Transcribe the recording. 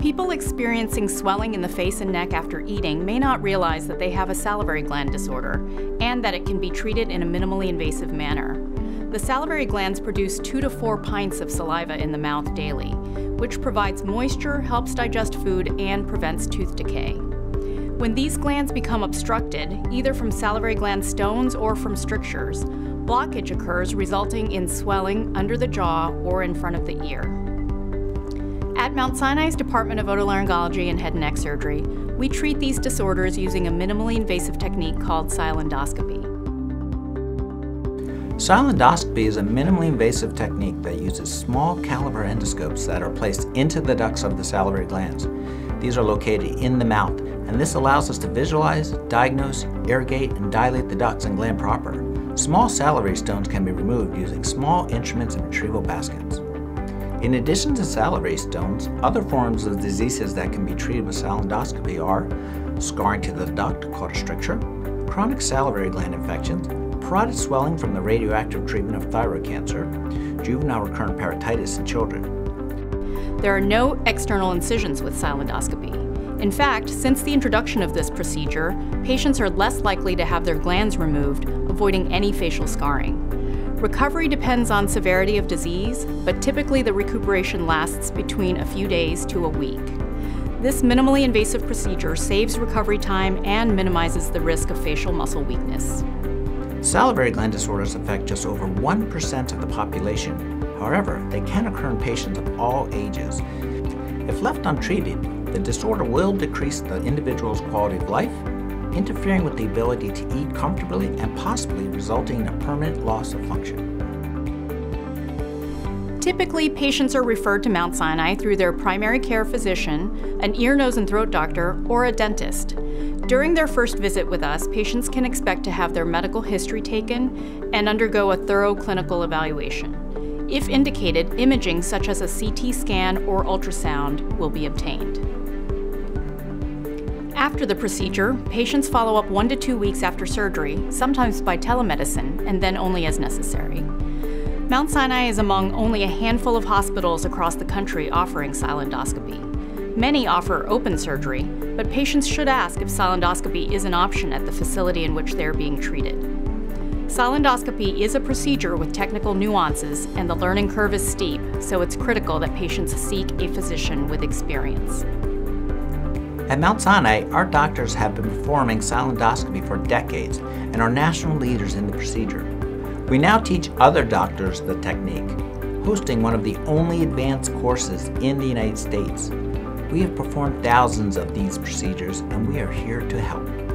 People experiencing swelling in the face and neck after eating may not realize that they have a salivary gland disorder and that it can be treated in a minimally invasive manner. The salivary glands produce two to four pints of saliva in the mouth daily, which provides moisture, helps digest food, and prevents tooth decay. When these glands become obstructed, either from salivary gland stones or from strictures, blockage occurs resulting in swelling under the jaw or in front of the ear. Mount Sinai's Department of Otolaryngology and Head and Neck Surgery, we treat these disorders using a minimally invasive technique called sialendoscopy. Sialendoscopy is a minimally invasive technique that uses small caliber endoscopes that are placed into the ducts of the salivary glands. These are located in the mouth, and this allows us to visualize, diagnose, irrigate, and dilate the ducts and gland proper. Small salivary stones can be removed using small instruments and retrieval baskets. In addition to salivary stones, other forms of diseases that can be treated with sialendoscopy are scarring to the duct stricture, chronic salivary gland infections, parotid swelling from the radioactive treatment of thyroid cancer, juvenile recurrent parotitis in children. There are no external incisions with sialendoscopy. In fact, since the introduction of this procedure, patients are less likely to have their glands removed, avoiding any facial scarring. Recovery depends on severity of disease, but typically the recuperation lasts between a few days to a week. This minimally invasive procedure saves recovery time and minimizes the risk of facial muscle weakness. Salivary gland disorders affect just over 1% of the population. However, they can occur in patients of all ages. If left untreated, the disorder will decrease the individual's quality of life interfering with the ability to eat comfortably and possibly resulting in a permanent loss of function. Typically, patients are referred to Mount Sinai through their primary care physician, an ear, nose, and throat doctor, or a dentist. During their first visit with us, patients can expect to have their medical history taken and undergo a thorough clinical evaluation. If indicated, imaging such as a CT scan or ultrasound will be obtained. After the procedure, patients follow up one to two weeks after surgery, sometimes by telemedicine, and then only as necessary. Mount Sinai is among only a handful of hospitals across the country offering sialendoscopy. Many offer open surgery, but patients should ask if sialendoscopy is an option at the facility in which they're being treated. Sialendoscopy is a procedure with technical nuances, and the learning curve is steep, so it's critical that patients seek a physician with experience. At Mount Sinai, our doctors have been performing sialendoscopy for decades and are national leaders in the procedure. We now teach other doctors the technique, hosting one of the only advanced courses in the United States. We have performed thousands of these procedures and we are here to help.